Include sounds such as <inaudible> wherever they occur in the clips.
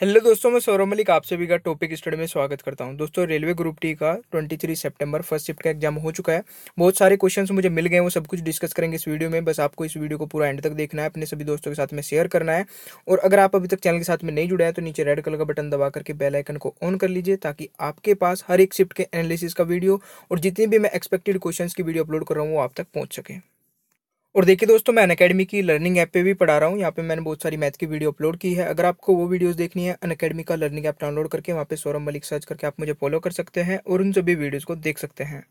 Hello दोस्तों, मैं सौरभ मलिक आप सभी का टॉपिक स्टडी में स्वागत करता हूँ। दोस्तों रेलवे ग्रुप टी का 23 सितंबर फ़र्स्ट शिफ्ट का एग्ज़ाम हो चुका है। बहुत सारे क्वेश्चंस मुझे मिल गए वो सब कुछ डिस्कस करेंगे इस वीडियो में। बस आपको इस वीडियो को पूरा एंड तक देखना है, अपने सभी दोस्तों के साथ में शेयर करना है। और अगर आप अभी तक चैनल के साथ में नहीं जुड़े हैं तो नीचे रेड कलर का बटन दबा करके बेल आइकन को ऑन कर लीजिए, ताकि आपके पास हर एक शिफ्ट के एनालिसिस का वीडियो और जितनी भी मैं एक्सपेक्टेड क्वेश्चन की वीडियो अपलोड कर रहा हूँ, वो आप तक पहुँच सके। और देखिए दोस्तों, मैं अनकेडमी की लर्निंग ऐप पे भी पढ़ा रहा हूँ। यहाँ पे मैंने बहुत सारी मैथ की वीडियो अपलोड की है। अगर आपको वो वीडियोस देखनी है अनकेडमी का लर्निंग ऐप डाउनलोड करके वहाँ पे सौरभ मलिक सर्च करके आप मुझे फॉलो कर सकते हैं और उन सभी वीडियोज़ को देख सकते हैं।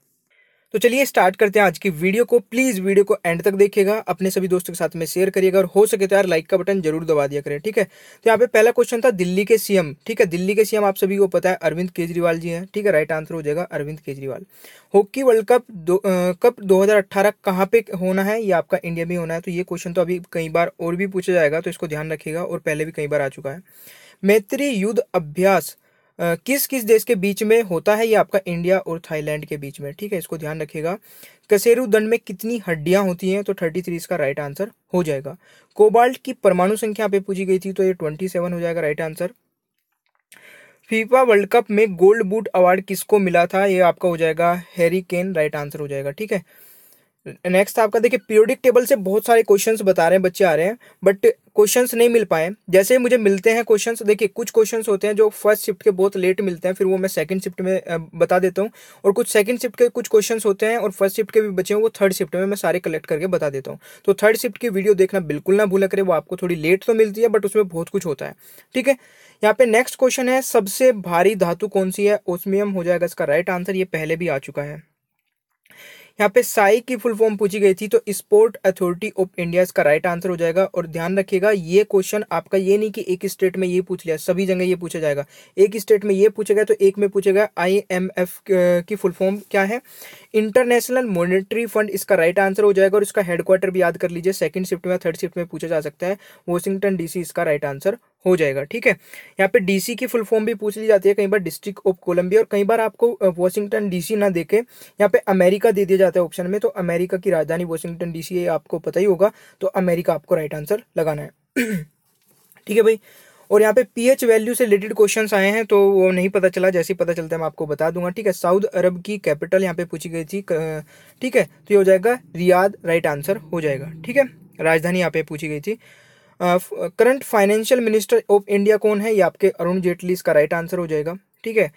तो चलिए स्टार्ट करते हैं आज की वीडियो को। प्लीज़ वीडियो को एंड तक देखिएगा। अपने सभी दोस्तों के साथ में शेयर करिएगा। और हो सके तो यार लाइक का बटन ज़रूर दबा दिया करें, ठीक है? तो यहाँ पे पहला क्वेश्चन था दिल्ली के सीएम ठीक है? दिल्ली के सीएम आप सभी को पता है, अरविंद केजरीवाल जी हैं, ठीक है? राइट आंसर हो जाएगा Arvind Kejriwal. Hockey world cup cup दो हज़ार कहाँ पे होना है? ये आपका इंडिया में होना है। तो ये क्वेश्चन तो अभी कई बार और भी पूछा जाएगा तो इसको ध्यान रखिएगा और पहले भी कई बार आ चुका है। मैत्री युद्ध अभ्यास किस किस देश के बीच में होता है ये आपका इंडिया और थाईलैंड के बीच में? ठीक है, इसको ध्यान रखिएगा। कसेरू दंड में कितनी हड्डियाँ होती हैं? तो थर्टी थ्री इसका राइट आंसर हो जाएगा। कोबाल्ट की परमाणु संख्या पे पूछी गई थी तो ये ट्वेंटी सेवन हो जाएगा right answer FIFA world cup में गोल्ड बूट अवार्ड किसको मिला था? ये आपका हो जाएगा, हैरी केन राइट आंसर हो जाएगा। ठीक है? नेक्स्ट आपका देखिए पीरियोडिक टेबल से बहुत सारे क्वेश्चंस बता रहे हैं, बच्चे आ रहे हैं बट क्वेश्चंस नहीं मिल पाए जैसे मुझे मिलते हैं क्वेश्चंस देखिए कुछ क्वेश्चंस होते हैं जो फ़र्स्ट शिफ्ट के बहुत लेट मिलते हैं, फिर वो मैं सेकंड शिफ्ट में बता देता हूँ। और कुछ सेकंड शिफ्ट के कुछ क्वेश्चंस होते हैं और फ़र्स्ट शिफ्ट के भी बचे हैं, वो थर्ड शिफ्ट में मैं सारे कलेक्ट करके बता देता हूँ। तो थर्ड शिफ्ट की वीडियो देखना बिल्कुल ना भूला करें, वो आपको थोड़ी लेट तो मिलती है बट उसमें बहुत कुछ होता है। ठीक है? यहाँ पे नेक्स्ट क्वेश्चन है, सबसे भारी धातु कौन सी है? ओस्मियम हो जाएगा इसका राइट आंसर ये पहले भी आ चुका है। यहाँ पे साई की फुल फॉर्म पूछी गई थी तो स्पोर्ट अथॉरिटी ऑफ़ इंडिया इसका राइट आंसर हो जाएगा और ध्यान रखिएगा, ये क्वेश्चन आपका ये नहीं कि एक स्टेट में ये पूछ लिया, सभी जगह ये पूछा जाएगा। एक स्टेट में ये पूछेगा तो एक में पूछेगा आई एम एफ़ की फुल फॉर्म क्या है? इंटरनेशनल मॉनिटरी फंड इसका राइट आंसर हो जाएगा और इसका हेडक्वार्टर भी याद कर लीजिए सेकंड शिफ्ट में थर्ड शिफ्ट में पूछा जा सकता है वॉशिंगटन डीसी इसका राइट आंसर हो जाएगा, ठीक है? यहाँ पे डीसी की फुल फॉर्म भी पूछ ली जाती है, कई बार डिस्ट्रिक्ट ऑफ़ कोलंबिया और कई बार आपको वॉशिंगटन डीसी ना देके यहाँ पे अमेरिका दे दिया जाता है ऑप्शन में तो अमेरिका की राजधानी वॉशिंगटन डीसी है आपको पता ही होगा तो अमेरिका आपको राइट आंसर लगाना है। <clears throat> ठीक है भाई? और यहाँ पे पीएच वैल्यू से रिलेटेड क्वेश्चंस आए हैं तो वो नहीं पता चला, जैसे ही पता चलता है मैं आपको बता दूँगा, ठीक है? सऊद अरब की कैपिटल यहाँ पे पूछी गई थी ठीक है? तो ये हो जाएगा रियाद राइट आंसर हो जाएगा, ठीक है? राजधानी यहाँ पे पूछी गई थी। Current financial minister of India कौन है? ये आपके अरुण जेटली इसका राइट आंसर हो जाएगा। ठीक है?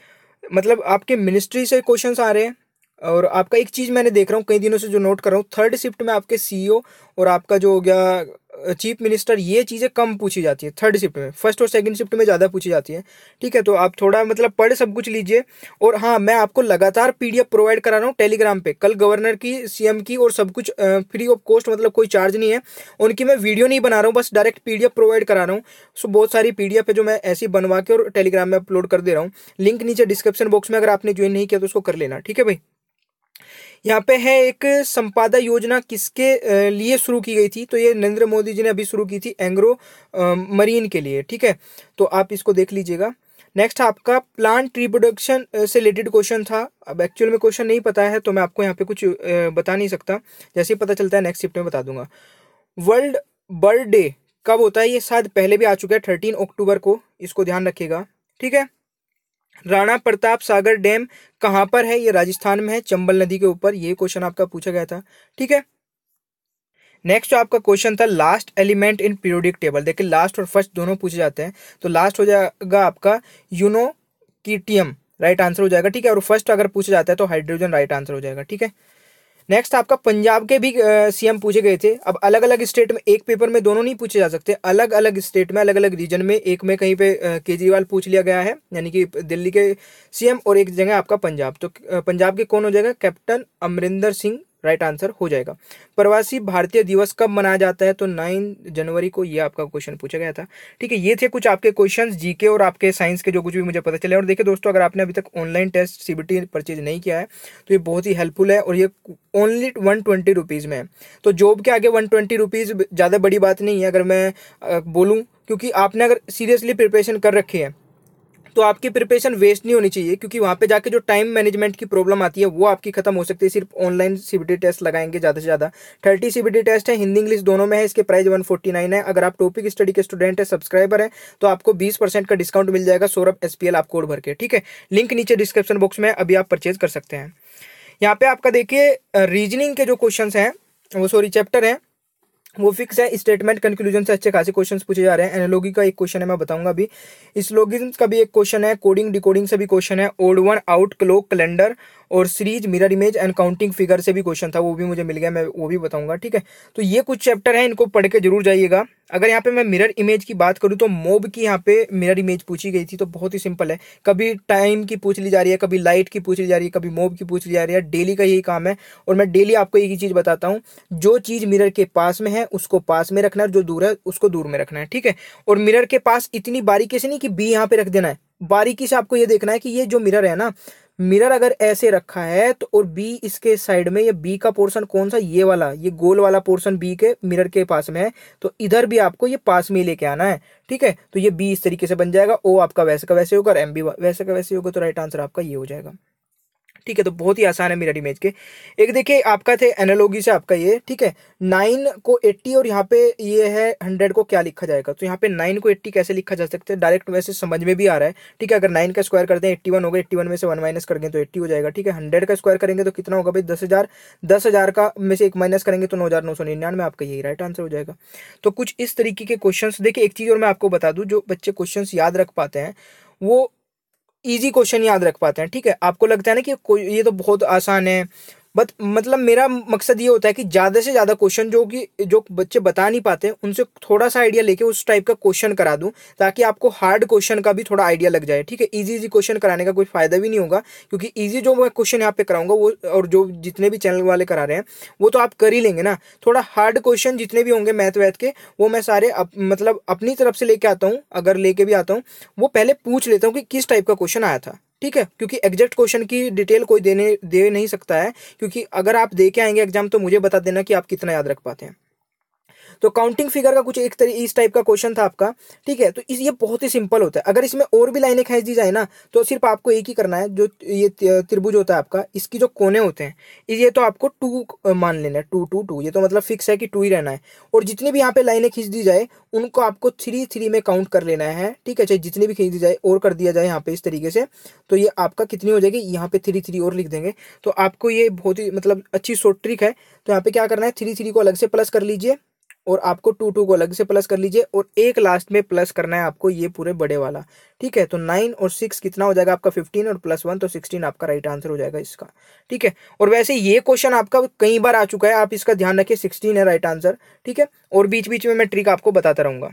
मतलब आपके मिनिस्ट्री से क्वेश्चन आ रहे हैं। और आपका एक चीज़ मैंने देख रहा हूँ, कई दिनों से जो नोट कर रहा हूँ थर्ड शिफ्ट में आपके सीईओ और आपका जो हो गया चीफ मिनिस्टर ये चीज़ें कम पूछी जाती है थर्ड शिफ्ट में। फ़र्स्ट और सेकंड शिफ्ट में ज़्यादा पूछी जाती है, ठीक है? तो आप थोड़ा मतलब पढ़ सब कुछ लीजिए। और हाँ मैं आपको लगातार पीडीएफ प्रोवाइड करा रहा हूँ टेलीग्राम पे। कल गवर्नर की सीएम की और सब कुछ फ्री ऑफ़ कॉस्ट मतलब कोई चार्ज नहीं है। उनकी मैं वीडियो नहीं बना रहा हूँ, बस डायरेक्ट पीडीएफ प्रोवाइड करा रहा हूँ। सो बहुत सारी पीडीएफ है जो मैं ऐसी बनवा के और टेलीग्राम में अपलोड कर दे रहा हूँ। लिंक नीचे डिस्क्रिप्शन बॉक्स में अगर आपने ज्वाइन नहीं किया तो उसको कर लेना, ठीक है भाई? यहाँ पे है एक संपादा योजना किसके लिए शुरू की गई थी? तो ये नरेंद्र मोदी जी ने अभी शुरू की थी एंग्रो मरीन के लिए, ठीक है? तो आप इसको देख लीजिएगा। नेक्स्ट आपका प्लांट रिप्रोडक्शन से रिलेटेड क्वेश्चन था। अब एक्चुअल में क्वेश्चन नहीं पता है तो मैं आपको यहाँ पे कुछ बता नहीं सकता। जैसे ही पता चलता है नेक्स्ट शिफ्ट में बता दूँगा। वर्ल्ड बर्ड डे कब होता है? ये शायद पहले भी आ चुका है थर्टीन अक्टूबर को। इसको ध्यान रखिएगा, ठीक है? राणा प्रताप सागर डैम कहाँ पर है? ये राजस्थान में है, चंबल नदी के ऊपर। ये क्वेश्चन आपका पूछा गया था। ठीक है? नेक्स्ट आपका क्वेश्चन था last element in periodic table देखिए लास्ट और फ़र्स्ट दोनों पूछे जाते हैं। तो लास्ट हो जाएगा आपका यूनोकीटियम राइट आंसर हो जाएगा। ठीक है? और फ़र्स्ट अगर पूछा जाता है तो हाइड्रोजन राइट आंसर हो जाएगा। ठीक है? नेक्स्ट आपका पंजाब के भी सीएम पूछे गए थे। अब अलग अलग स्टेट में, एक पेपर में दोनों नहीं पूछे जा सकते। अलग अलग स्टेट में अलग अलग रीजन में, एक में कहीं पे केजरीवाल पूछ लिया गया है, यानी कि दिल्ली के सीएम और एक जगह आपका पंजाब। तो पंजाब के कौन हो जाएगा? Captain Amarinder Singh right answer हो जाएगा। प्रवासी भारतीय दिवस कब मनाया जाता है? तो नाइन जनवरी को ये आपका क्वेश्चन पूछा गया था। ठीक है, ये थे कुछ आपके क्वेश्चंस जीके और आपके साइंस के जो कुछ भी मुझे पता चले। और देखिए दोस्तों, अगर आपने अभी तक ऑनलाइन टेस्ट सीबीटी परचेज नहीं किया है तो ये बहुत ही हेल्पफुल है और ये ओनली वन ट्वेंटी रुपीज़ में है। तो जॉब के आगे वन ट्वेंटी रुपीज़ ज़्यादा बड़ी बात नहीं है, अगर मैं बोलूँ, क्योंकि आपने अगर सीरियसली प्रिपरेशन कर रखी है तो आपकी प्रिपरेशन वेस्ट नहीं होनी चाहिए, क्योंकि वहाँ पे जाके जो टाइम मैनेजमेंट की प्रॉब्लम आती है, वो आपकी खत्म हो सकती है। सिर्फ़ ऑनलाइन सीबीटी टेस्ट लगाएँगे ज़्यादा से ज़्यादा। थर्टी सीबीटी टेस्ट है, हिंदी, इंग्लिश दोनों में है, इसके प्राइस वन फोर्टी नाइन है। अगर आप टॉपिक स्टडी के स्टूडेंट है सब्सक्राइबर है तो आपको बीस परसेंट का डिस्काउंट मिल जाएगा सौरभ एस आप कोड भर के, ठीक है? लिंक नीचे डिस्क्रिप्शन बॉक्स में अभी आप परचेज कर सकते हैं। यहाँ पे आपका देखिए रीजनिंग के जो क्वेश्चन हैं, वो सॉरी चैप्टर है। वो फिक्स है स्टेटमेंट कंक्लूजन से अच्छे खासे क्वेश्चंस पूछे जा रहे हैं। एनालॉगी का एक क्वेश्चन है, मैं बताऊँगा अभी। इस का भी एक क्वेश्चन है कोडिंग डिकोडिंग से भी क्वेश्चन है। Odd one out clock calendar और series mirror image and counting figure से भी क्वेश्चन था, वो भी मुझे मिल गया, मैं वो भी बताऊँगा, ठीक है? तो ये कुछ चैप्टर है, इनको पढ़ के ज़रूर जाइएगा। अगर यहाँ पे मैं मिरर इमेज की बात करूँ तो मोब की यहाँ पे मिरर इमेज पूछी गई थी तो बहुत ही सिंपल है। कभी टाइम की पूछ ली जा रही है, कभी लाइट की पूछ ली जा रही है, कभी मोब की पूछ ली जा रही है डेली का यही काम है। और मैं डेली आपको एक ही चीज़ बताता हूँ, जो चीज़ मिरर के पास में है, उसको पास में रखना है, जो दूर है, उसको दूर में रखना है, ठीक है? और मिरर के पास इतनी बारीकी से नहीं कि बी यहाँ पे रख देना है। बारीकी से आपको ये देखना है कि ये जो मिरर है ना मिरर अगर ऐसे रखा है तो और बी इसके साइड में, ये बी का पोर्शन कौन सा? ये वाला, ये गोल वाला पोर्शन बी के, मिरर के पास में है तो इधर भी आपको ये पास में लेके आना है, ठीक है? तो ये बी इस तरीके से बन जाएगा ओ आपका वैसे का वैसे होगा, और एम बी वैसे का वैसे होगा तो राइट आंसर आपका ये हो जाएगा। ठीक है तो बहुत ही आसान है मिरर इमेज के। एक देखिए, आपका थे एनालॉगी से आपका ये, ठीक है? नाइन को एट्टी और यहाँ पे ये है हंड्रेड को क्या लिखा जाएगा? तो यहाँ पे नाइन को एट्टी कैसे लिखा जा सकता है? डायरेक्ट वैसे समझ में भी आ रहा है। ठीक है, अगर नाइन का स्क्वायर करते हैं एट्टी वन होगा एट्टी वन में से वन माइनस करेंगे तो एट्टी हो जाएगा, ठीक है? हंड्रेड का स्क्वायर करेंगे तो कितना होगा भाई? दस हज़ार। दस हज़ार का में से एक माइनस करेंगे तो नौ हज़ार नौ सौ निन्यानवे, आपका यही राइट आंसर हो जाएगा। तो कुछ इस तरीके के क्वेश्चन देखिए, एक चीज़ और मैं आपको बता दूँ, जो बच्चे क्वेश्चन याद रख पाते हैं, वो इजी क्वेश्चन याद रख पाते हैं, ठीक है? आपको लगता है ना कि ये तो बहुत आसान है बट मतलब मेरा मकसद ये होता है कि ज़्यादा से ज़्यादा क्वेश्चन जो कि जो बच्चे बता नहीं पाते उनसे थोड़ा सा आइडिया लेके उस टाइप का क्वेश्चन करा दूँ ताकि आपको हार्ड क्वेश्चन का भी थोड़ा आइडिया लग जाए ठीक है? इजी इजी क्वेश्चन कराने का कोई फ़ायदा भी नहीं होगा क्योंकि ईजी जो मैं क्वेश्चन यहाँ पे कराऊँगा वो और जो जितने भी चैनल वाले करा रहे हैं वो तो आप कर ही लेंगे ना। थोड़ा हार्ड क्वेश्चन जितने भी होंगे मैथ वैथ के वो मैं सारे अप, मतलब अपनी तरफ़ से लेके आता हूँ अगर लेके भी आता हूँ वो पहले पूछ लेता हूँ कि किस टाइप का क्वेश्चन आया था। ठीक है, क्योंकि एग्जैक्ट क्वेश्चन की डिटेल कोई देने, दे नहीं सकता है, क्योंकि अगर आप दे के आएँगे एग्ज़ाम तो मुझे बता देना कि आप कितना याद रख पाते हैं। तो काउंटिंग फिगर का कुछ एक तरी, इस टाइप का क्वेश्चन था आपका, ठीक है? तो इस, ये बहुत ही सिंपल होता है। अगर इसमें और भी लाइनें खींच दी जाए ना तो सिर्फ़ आपको एक ही करना है, जो ये त्रिभुज होता है आपका, इसकी जो कोने होते हैं ये तो आपको टू मान लेना है टू टू टू ये तो मतलब फिक्स है कि टू ही रहना है। और जितनी भी यहाँ पे लाइनें खींच दी जाए, उनको आपको थ्री थ्री में काउंट कर लेना है, ठीक है? चाहे जितनी भी खींच दी जाए, और कर दिया जाए यहाँ पे इस तरीके से तो ये आपका कितनी हो जाएगी? यहाँ पे थ्री थ्री और लिख देंगे। तो आपको ये बहुत ही मतलब अच्छी शॉर्ट ट्रिक है। तो यहाँ पे क्या करना है? थ्री थ्री को अलग से प्लस कर लीजिए। और आपको टू टू को अलग से प्लस कर लीजिए और एक लास्ट में प्लस करना है आपको ये पूरे बड़े वाला। ठीक है? तो नाइन और सिक्स कितना हो जाएगा आपका फिफ्टीन और प्लस वन तो सिक्सटीन आपका राइट आंसर हो जाएगा इसका। ठीक है? और वैसे ये क्वेश्चन आपका कई बार आ चुका है, आप इसका ध्यान रखिए सिक्सटीन है राइट आंसर ठीक है? और बीच बीच में मैं ट्रिक आपको बताता रहूँगा।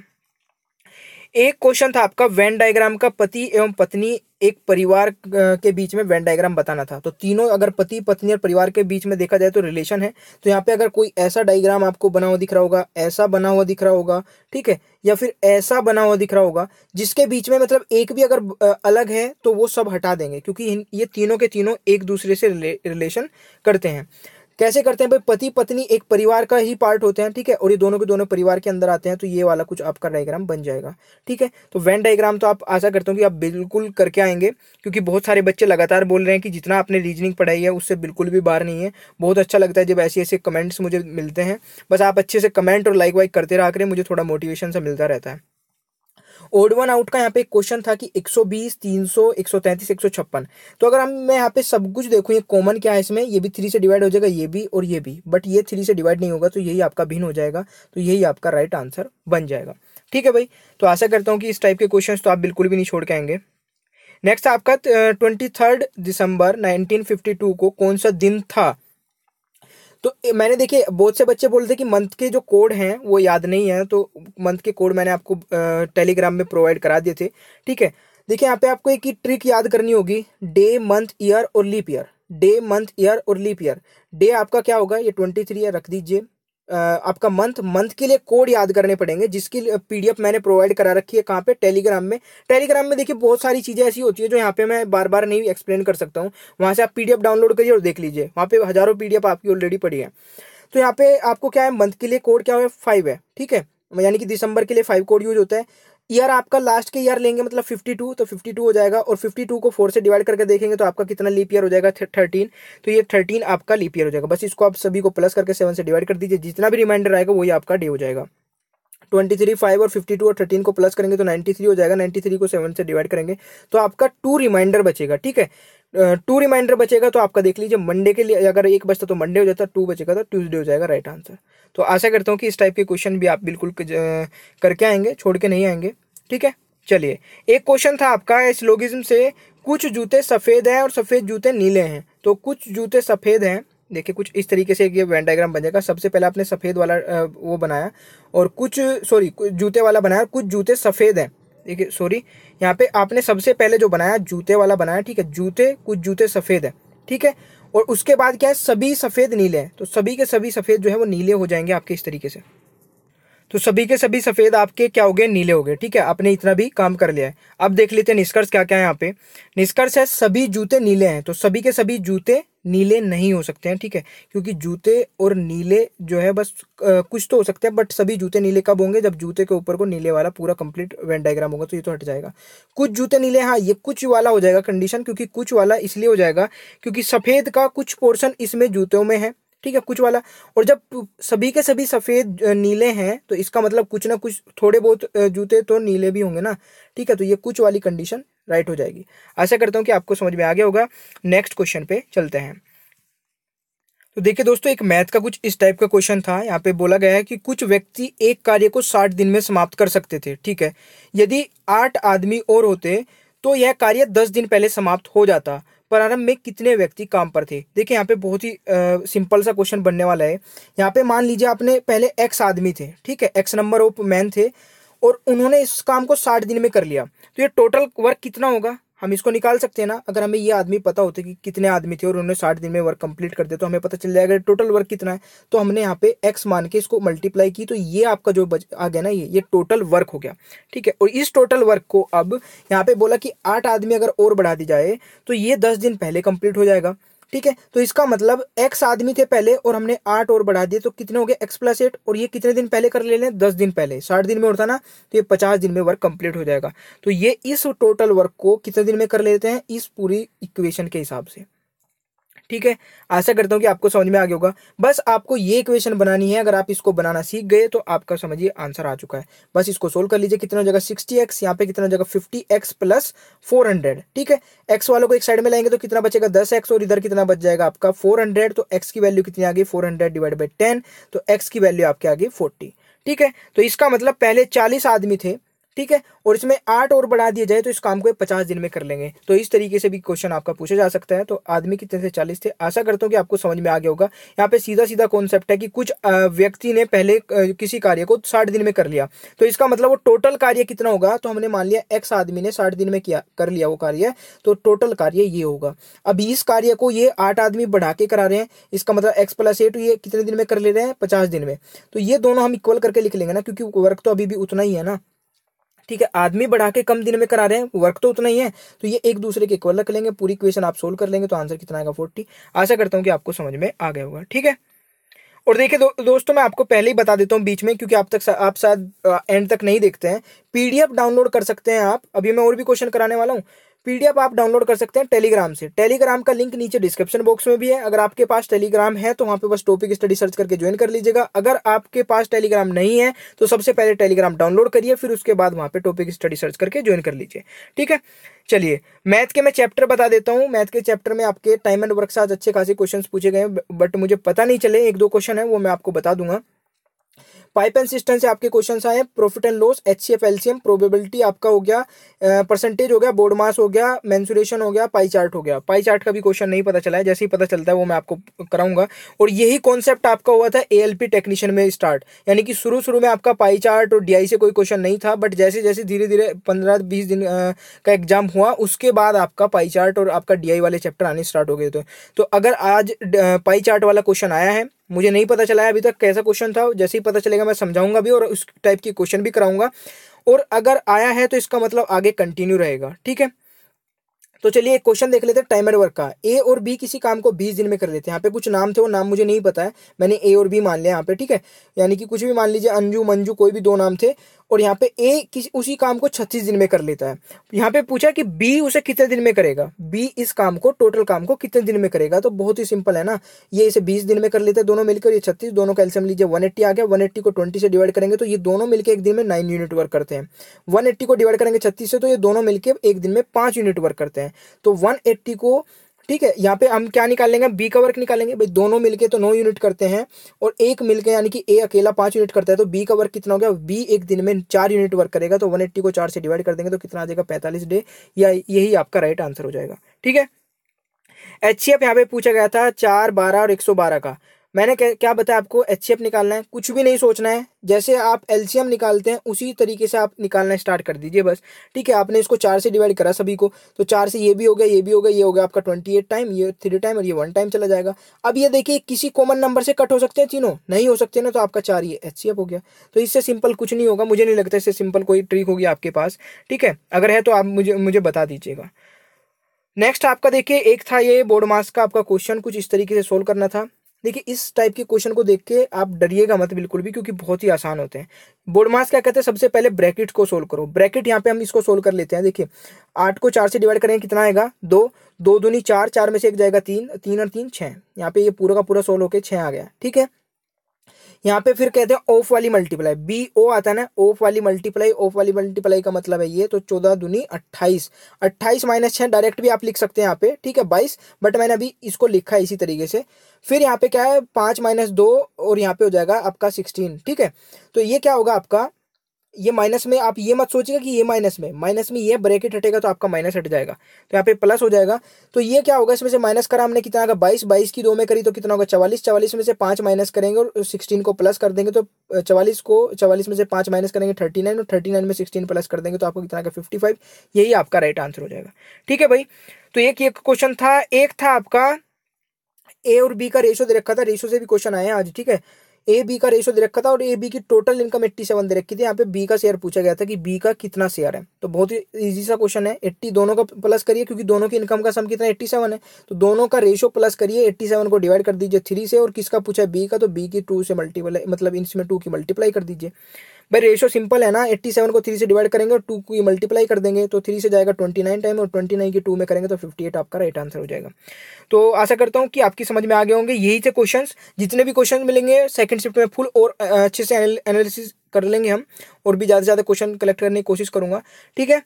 एक क्वेश्चन था आपका वेन डायग्राम का पति एवं पत्नी एक परिवार के बीच में वेन डायग्राम बताना था। तो तीनों अगर पति पत्नी और परिवार के बीच में देखा जाए तो रिलेशन है। तो यहाँ पे अगर कोई ऐसा डायग्राम आपको बना हुआ दिख रहा होगा ऐसा बना हुआ दिख रहा होगा ठीक है? या फिर ऐसा बना हुआ दिख रहा होगा जिसके बीच में मतलब एक भी अगर अलग है तो वो सब हटा देंगे क्योंकि ये तीनों के तीनों एक दूसरे से रिले, रिलेशन करते हैं। कैसे करते हैं भाई? पति पत्नी एक परिवार का ही पार्ट होते हैं, ठीक है? और ये दोनों के दोनों परिवार के अंदर आते हैं तो ये वाला कुछ आपका डायग्राम बन जाएगा, ठीक है? तो वेन डायग्राम तो आप आशा करता हूँ कि आप बिल्कुल करके आएँगे, क्योंकि बहुत सारे बच्चे लगातार बोल रहे हैं कि जितना आपने रीजनिंग पढ़ाई है, उससे बिल्कुल भी बाहर नहीं है। बहुत अच्छा लगता है जब ऐसे ऐसे कमेंट्स मुझे मिलते हैं। बस आप अच्छे से कमेंट और लाइक वाइक करते रहा करें, मुझे थोड़ा मोटिवेशन सा मिलता रहता है। ओड वन आउट का यहाँ पे एक क्वेश्चन था कि 120, 300, 133, 156 तो अगर हम मैं यहाँ पे सब कुछ देखूँ ये कॉमन क्या है इसमें? ये भी थ्री से डिवाइड हो जाएगा ये भी और ये भी। बट ये थ्री से डिवाइड नहीं होगा तो यही आपका भिन्न हो जाएगा तो यही आपका राइट आंसर बन जाएगा। ठीक है भाई? तो आशा करता हूँ कि इस टाइप के क्वेश्चन तो आप बिल्कुल भी नहीं छोड़ के आएँगे। नेक्स्ट आपका ट्वेंटी थर्ड दिसंबर नाइनटीन फिफ्टी टू को कौन सा दिन था? तो मैंने देखिए, बहुत से बच्चे बोलते कि मंथ के जो कोड हैं, वो याद नहीं है तो मंथ के कोड मैंने आपको टेलीग्राम में प्रोवाइड करा दिए थे। ठीक है? देखिए, यहाँ पे आपको एक ही ट्रिक याद करनी होगी। डे, मंथ, ईयर और leap year. Day, month, year और लीप ईयर। डे आपका क्या होगा? ये ट्वेंटी थ्री ईयर रख दीजिए। आपका मंथ मंथ के लिए कोड याद करने पड़ेंगे, जिसकी पीडीएफ मैंने प्रोवाइड करा रखी है कहाँ पे? टेलीग्राम में। टेलीग्राम में देखिए बहुत सारी चीज़ें ऐसी होती है जो यहाँ पे मैं बार बार नहीं एक्सप्लेन कर सकता हूँ। वहाँ से आप पीडीएफ डाउनलोड करिए और देख लीजिए। वहाँ पे हज़ारों पीडीएफ आपकी ऑलरेडी पड़ी है। तो यहाँ पे आपको क्या है मंथ के लिए कोड क्या है? फाइव है, ठीक है? यानी कि दिसंबर के लिए फाइव कोड यूज़ होता है। ईयर आपका लास्ट के ईयर लेंगे मतलब फिफ्टी टू तो फिफ्टी टू हो जाएगा और फिफ्टी टू को फोर से डिवाइड करके देखेंगे तो आपका कितना लीप ईयर हो जाएगा थर्टीन तो ये थर्टीन आपका लीप ईयर हो जाएगा। बस इसको आप सभी को प्लस करके सेवन से डिवाइड कर दीजिए। जितना भी रिमाइंडर आएगा, वही आपका डे हो जाएगा। ट्वेंटी थ्री फाइव और फिफ्टी टू और थर्टीन को प्लस करेंगे तो नाइन्टी थ्री हो जाएगा। नाइन्टी थ्री को सेवन से डिवाइड करेंगे तो आपका टू रिमाइंडर बचेगा, ठीक है? टू रिमाइंडर बचेगा तो आपका देख लीजिए मंडे के लिए अगर एक बचता तो मंडे हो जाता टू बचेगा तो ट्यूसडे हो जाएगा राइट आंसर तो आशा करता हूँ कि इस टाइप के क्वेश्चन भी आप बिल्कुल करके आएँगे, छोड़ के नहीं आएँगे, ठीक है? चलिए, एक क्वेश्चन था आपका, इस लोगिज्म से कुछ जूते सफ़ेद हैं और सफ़ेद जूते नीले हैं। तो कुछ जूते सफ़ेद हैं, देखिए कुछ इस तरीके से ये वेन डायग्राम बन जाएगा। सबसे पहले आपने सफ़ेद वाला वो बनाया और कुछ सॉरी जूते वाला बनाया कुछ जूते सफ़ेद हैं। देखिए सॉरी यहाँ पे आपने सबसे पहले जो बनाया, जूते वाला बनाया, ठीक है? जूते, कुछ जूते सफ़ेद है, ठीक है? और उसके बाद क्या है, सभी सफ़ेद नीले हैं तो सभी के सभी सफ़ेद जो है वो नीले हो जाएँगे आपके इस तरीके से। तो सभी के सभी सफ़ेद आपके क्या हो गए? नीले हो गए ठीक है? आपने इतना भी काम कर लिया है। अब देख लेते हैं निष्कर्ष क्या क्या है यहाँ पे। निष्कर्ष है सभी जूते नीले हैं तो सभी के सभी जूते नीले नहीं हो सकते हैं ठीक है? क्योंकि जूते और नीले जो है बस आ, कुछ तो हो सकते हैं बट सभी जूते नीले कब होंगे? जब जूते के ऊपर को नीले वाला पूरा कंप्लीट वेन डायग्राम होगा तो ये तो हट जाएगा। कुछ जूते नीले हाँ ये कुछ वाला हो जाएगा कंडीशन क्योंकि कुछ वाला इसलिए हो जाएगा क्योंकि सफ़ेद का कुछ पोर्शन इसमें जूतों में है। ठीक है, कुछ वाला। और जब सभी के सभी सफ़ेद नीले हैं तो इसका मतलब कुछ ना कुछ, थोड़े बहुत जूते तो नीले भी होंगे ना। ठीक है तो ये कुछ वाली कंडीशन राइट हो जाएगी। आशा करता हूँ कि आपको समझ में आ गया होगा। नेक्स्ट क्वेश्चन पे चलते हैं। तो देखिए दोस्तों, एक मैथ का कुछ इस टाइप का क्वेश्चन था। यहाँ पे बोला गया है कि कुछ व्यक्ति एक कार्य को साठ दिन में समाप्त कर सकते थे। ठीक है, यदि आठ आदमी और होते तो यह कार्य दस दिन पहले समाप्त हो जाता। प्रारंभ में कितने व्यक्ति काम पर थे? देखिए, यहाँ पे बहुत ही सिंपल सा क्वेश्चन बनने वाला है। यहाँ पे मान लीजिए आपने पहले एक्स आदमी थे, ठीक है? एक्स नंबर ऑफ़ मैन थे और उन्होंने इस काम को साठ दिन में कर लिया। तो ये टोटल वर्क कितना होगा? हम इसको निकाल सकते हैं ना? अगर हमें ये आदमी पता होते कि कितने आदमी थे और उन्होंने साठ दिन में वर्क कंप्लीट कर दिया तो हमें पता चल जाएगा अगर टोटल वर्क कितना है। तो हमने यहाँ पे एक्स मान के इसको मल्टीप्लाई की तो ये आपका जो बज आ गया ना ये ये टोटल वर्क हो गया। ठीक है? और इस टोटल वर्क को अब यहाँ पे बोला कि आठ आदमी अगर और बढ़ा दी जाए तो ये दस दिन पहले कंप्लीट हो जाएगा। ठीक है? तो इसका मतलब एक्स आदमी थे पहले और हमने आठ और बढ़ा दिए तो कितने हो गए एक्स प्लस एट और ये कितने दिन पहले कर ले लें? दस दिन पहले। साठ दिन में होता ना तो ये पचास दिन में वर्क कंप्लीट हो जाएगा। तो ये इस टोटल वर्क को कितने दिन में कर लेते हैं? इस पूरी इक्वेशन के हिसाब से। ठीक है? आशा करता हूँ कि आपको समझ में आ गया होगा। बस आपको ये इक्वेशन बनानी है, अगर आप इसको बनाना सीख गए तो आपका समझिए आंसर आ चुका है। बस इसको सोल्व कर लीजिए, कितना जगह सिक्सटी एक्स यहाँ पे कितना जगह fifty X plus four hundred ठीक है? एक्स वालों को एक साइड में लाएँगे तो कितना बचेगा दस एक्स और इधर कितना बच जाएगा आपका फोर हंड्रेड तो एक्स की वैल्यू कितनी आ गई? Four hundred divide by ten तो एक्स की वैल्यू आपके आ गई फोर्टी ठीक है? तो इसका मतलब पहले चालीस आदमी थे ठीक है? और इसमें आठ और बढ़ा दिया जाए तो इस काम को पचास दिन में कर लेंगे। तो इस तरीके से भी क्वेश्चन आपका पूछा जा सकता है। तो आदमी कितने से चालीस थे? आशा करता हूँ कि आपको समझ में आ गया होगा। यहाँ पे सीधा सीधा कॉन्सेप्ट है कि कुछ व्यक्ति ने पहले किसी कार्य को साठ दिन में कर लिया। तो इसका मतलब वो टोटल कार्य कितना होगा? तो हमने मान लिया एक्स आदमी ने साठ दिन में किया, कर लिया वो कार्य। तो टोटल कार्य ये होगा। अब इस कार्य को ये आठ आदमी बढ़ा के करा रहे हैं। इसका मतलब एक्स प्लस एट ये कितने दिन में कर ले रहे हैं? पचास दिन में। तो ये दोनों हम इक्वल करके लिख लेंगे ना, क्योंकि वर्क तो अभी भी उतना ही है ना। ठीक है आदमी बढ़ा के कम दिन में करा रहे हैं वर्क तो उतना ही है तो ये एक दूसरे के इक्वल रख लेंगे पूरी क्वेश्चन आप सोल्व कर लेंगे तो आंसर कितना आएगा? फोर्टी आशा करता हूँ कि आपको समझ में आ गया होगा ठीक है? और देखिए दो, दोस्तों मैं आपको पहले ही बता देता हूँ बीच में क्योंकि आप तक आप शायद एंड तक नहीं देखते हैं। पीडीएफ डाउनलोड कर सकते हैं आप। अभी मैं और भी क्वेश्चन कराने वाला हूँ। पीडीएफ आप डाउनलोड कर सकते हैं टेलीग्राम से। टेलीग्राम का लिंक नीचे डिस्क्रिप्शन बॉक्स में भी है। अगर आपके पास टेलीग्राम है तो वहाँ पे बस टॉपिक स्टडी सर्च करके ज्वाइन कर लीजिएगा। अगर आपके पास टेलीग्राम नहीं है तो सबसे पहले टेलीग्राम डाउनलोड करिए, फिर उसके बाद वहाँ पे टॉपिक स्टडी सर्च करके ज्वाइन कर लीजिए। ठीक है? चलिए, मैथ के मैं चैप्टर बता देता हूँ। मैथ के चैप्टर में आपके टाइम एंड वर्क से अच्छे खासे क्वेश्चन पूछे गए बट मुझे पता नहीं चले, एक दो क्वेश्चन है, वो मैं आपको बता दूँगा। पाइप एंड सिस्टम से आपके क्वेश्चन आए profit and loss H C F LCM probability आपका हो गया परसेंटेज हो गया बोर्ड मास हो गया मेंसुरेशन हो गया पाई चार्ट हो गया। पाई चार्ट का भी क्वेश्चन नहीं पता चला है, जैसे ही पता चलता है वो मैं आपको कराऊँगा। और यही कॉन्सेप्ट आपका हुआ था ए टेक्नीशियन में स्टार्ट यानी कि शुरू शुरू में आपका पाई चार्ट और डीआई से कोई क्वेश्चन नहीं था बट जैसे जैसे धीरे धीरे पंद्रह बीस दिन का एग्ज़ाम हुआ, उसके बाद आपका पाई चार्ट और आपका डीआई वाले चैप्टर आने स्टार्ट हो गए थे। तो अगर आज पाई चार्ट वाला क्वेश्चन आया है मुझे नहीं पता चला है अभी तक कैसा क्वेश्चन था, जैसे ही पता चलेगा मैं समझाऊँगा भी और उस टाइप की क्वेश्चन भी कराऊँगा। और अगर आया है तो इसका मतलब आगे कंटिन्यू रहेगा, ठीक है? तो चलिए एक क्वेश्चन देख लेते हैं टाइमर वर्क का। ए और बी किसी काम को बीस दिन में कर देते हैं। यहाँ पे कुछ नाम थे, वो नाम मुझे नहीं पता है। मैंने ए और बी मान लिया यहाँ पे, ठीक है? यानी कि कुछ भी मान लीजिए, अंजू, मंजू, कोई भी दो नाम थे। और यहाँ पे ए किसी, उसी काम को छत्तीस दिन में कर लेता है। यहाँ पे पूछा कि बी उसे कितने दिन में करेगा? बी इस काम को टोटल काम को कितने दिन में करेगा? तो बहुत ही सिंपल है ना। ये इसे बीस दिन में कर लेते हैं दोनों मिलकर, ये छत्तीस, दोनों का एल्सियम लीजिए वन आ गया वन को ट्वेंटी से डिवाइड करेंगे तो ये दोनों मिलकर एक दिन में नाइन यूनिट वर्क करते हैं। वन को डिवाइड करेंगे छत्तीस से तो ये दोनों मिलकर एक दिन में पाँच यूनिट वर्क करते हैं। तो वन को ठीक है, यहाँ पे हम क्या निकालेंगे? बी का वर्क निकालेंगे। भाई, दोनों मिलके तो नौ यूनिट करते हैं और एक मिलके यानी कि ए अकेला पाँच यूनिट करता है तो बी का वर्क कितना हो गया? बी एक दिन में चार यूनिट वर्क करेगा तो वन एट्टी को चार से डिवाइड कर देंगे तो कितना आ जाएगा? पैंतालीस डे या यही आपका राइट आंसर हो जाएगा। ठीक है? एच सी एफ़ यहाँ पे पूछा गया था चार बारह और एक सौ बारह का। मैंने क्या बताया आपको? एचसीएफ निकालना है, कुछ भी नहीं सोचना है। जैसे आप एलसीएम निकालते हैं, उसी तरीके से आप निकालना स्टार्ट कर दीजिए बस। ठीक है, आपने इसको चार से डिवाइड करा सभी को तो चार से ये भी हो गया, ये भी हो गया, ये हो गया आपका ट्वेंटी एट टाइम ये थ्री टाइम और ये वन टाइम चला जाएगा। अब ये देखिए, किसी कॉमन नंबर से कट हो सकते हैं तीनों, नहीं हो सकते ना तो आपका चार ये एच हो गया। तो इससे सिंपल कुछ नहीं होगा, मुझे नहीं लगता इससे सिंपल कोई ट्रिक होगी आपके पास। ठीक है, अगर है तो आप मुझे मुझे बता दीजिएगा। नेक्स्ट आपका देखिए, एक था ये बोर्ड मास का आपका क्वेश्चन कुछ इस तरीके से सोल्व करना था। देखिए, इस टाइप के क्वेश्चन को देख के आप डरिएगा मत बिल्कुल भी, क्योंकि बहुत ही आसान होते हैं। बोर्ड मार्क्स क्या कहते हैं? सबसे पहले ब्रैकेट को सोल्व करो। ब्रैकेट यहाँ पे हम इसको सोल्व कर लेते हैं। देखिए, आठ को चार से डिवाइड करेंगे, कितना आएगा? दो। दो दूनी चार चार में से एक जाएगा तीन। तीन और तीन छः यहाँ पे ये पूरा का पूरा सोल्व होकर छः आ गया। ठीक है? यहाँ पे फिर कहते हैं ऑफ़ वाली मल्टीप्लाई बी ओ आता है ना ऑफ़ वाली मल्टीप्लाई ऑफ़ वाली मल्टीप्लाई का मतलब है ये तो चौदह दुनी अट्ठाईस। अट्ठाईस माइनस छह डायरेक्ट भी आप लिख सकते हैं यहाँ पे, ठीक है, बाईस बट मैंने अभी इसको लिखा है इसी तरीके से। फिर यहाँ पे क्या है, पाँच माइनस दो, और यहाँ पे हो जाएगा आपका सिक्सटीन ठीक है? तो ये क्या होगा आपका ये माइनस में आप ये मत सोचिएगा कि ये माइनस में माइनस में ये ब्रैकेट हटेगा तो आपका माइनस हट जाएगा। तो यहाँ पे प्लस हो जाएगा। तो ये क्या होगा, इसमें से माइनस करा हमने कितना होगा, बाईस बाईस की दो में करी तो कितना होगा, चवालीस चवालीस में से पाँच माइनस करेंगे और सिक्सटीन को प्लस कर देंगे तो चवालीस को, चवालीस में से पाँच माइनस करेंगे थर्टी नाइन और थर्टी नाइन में सिक्सटीन प्लस कर देंगे तो आपको कितना का फिफ्टी फाइव। यही आपका राइट आंसर हो जाएगा। ठीक है भाई? तो एक ये क्वेश्चन था, एक था आपका, ए और बी का रेशो दे रखा था, रेशो से भी क्वेश्चन आए हैं आज, ठीक है? ए बी का रेशो दे रखा था और ए बी की टोटल इनकम एट्टी सेवन दे रखी थी। यहाँ पे बी का शेयर पूछा गया था कि बी का कितना शेयर है। तो बहुत ही इजी सा क्वेश्चन है। एट्टी दोनों का प्लस करिए क्योंकि दोनों की इनकम का सम कितना एट्टी सेवन है। तो दोनों का रेशो प्लस करिए एट्टी सेवन को डिवाइड कर दीजिए थ्री से और किसका पूछा है बी का तो बी की टू से मल्टीप्लाई मतलब इसमें टू की मल्टीप्लाई कर दीजिए। भाई रेशो सिंपल है ना 87 को थ्री से डिवाइड करेंगे और टू को मल्टीप्लाई कर देंगे तो थ्री से जाएगा 29 टाइम और 29 की टू में करेंगे तो 58 आपका राइट आंसर हो जाएगा। तो आशा करता हूँ कि आपकी समझ में आ गए होंगे, यही थे क्वेश्चन जितने भी क्वेश्चन मिलेंगे सेकंड शिफ्ट में फुल और अच्छे से एनालिसिस कर लेंगे हम, और भी ज़्यादा से ज़्यादा क्वेश्चन कलेक्ट करने की कोशिश करूँगा, ठीक है?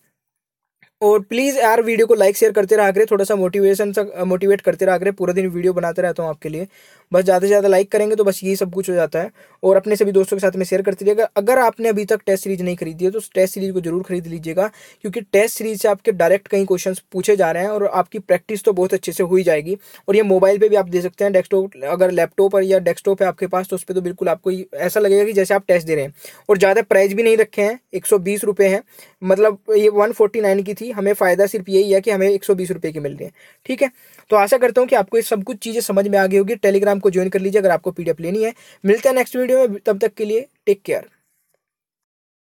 और प्लीज़ यार वीडियो को लाइक शेयर करते रहा करें, थोड़ा सा मोटिवेशन सा मोटिवेट करते रहा करें, पूरा दिन वीडियो बनाते रहता हूँ आपके लिए। बस ज़्यादा से ज़्यादा लाइक करेंगे तो बस यही सब कुछ हो जाता है। और अपने सभी दोस्तों के साथ में शेयर करते रहिएगा। अगर आपने अभी तक टेस्ट सीरीज़ नहीं खरीदी है तो टेस्ट सीरीज़ को ज़रूर खरीद लीजिएगा, क्योंकि टेस्ट सीरीज़ से आपके डायरेक्ट कई क्वेश्चन पूछे जा रहे हैं और आपकी प्रैक्टिस तो बहुत अच्छे से हो ही जाएगी। और ये मोबाइल पर भी आप दे सकते हैं डेस्कटॉप अगर लैपटॉप या डेस्कटॉप है आपके पास तो उस पर तो बिल्कुल आपको ऐसा लगेगा कि जैसे आप टेस्ट दे रहे हैं। और ज़्यादा प्राइस भी नहीं रखे हैं, एक सौ हैं। मतलब ये वन की थी, हमें फ़ायदा सिर्फ़ यही है कि हमें एक सौ की मिल रही है। ठीक है? तो आशा करता हूँ कि आपको ये सब कुछ चीज़ें समझ में आ गई होगी। टेलीग्राम को ज्वाइन कर लीजिए, अगर आपको पीडीएफ लेनी है। मिलते हैं नेक्स्ट वीडियो में, तब तक के लिए टेक केयर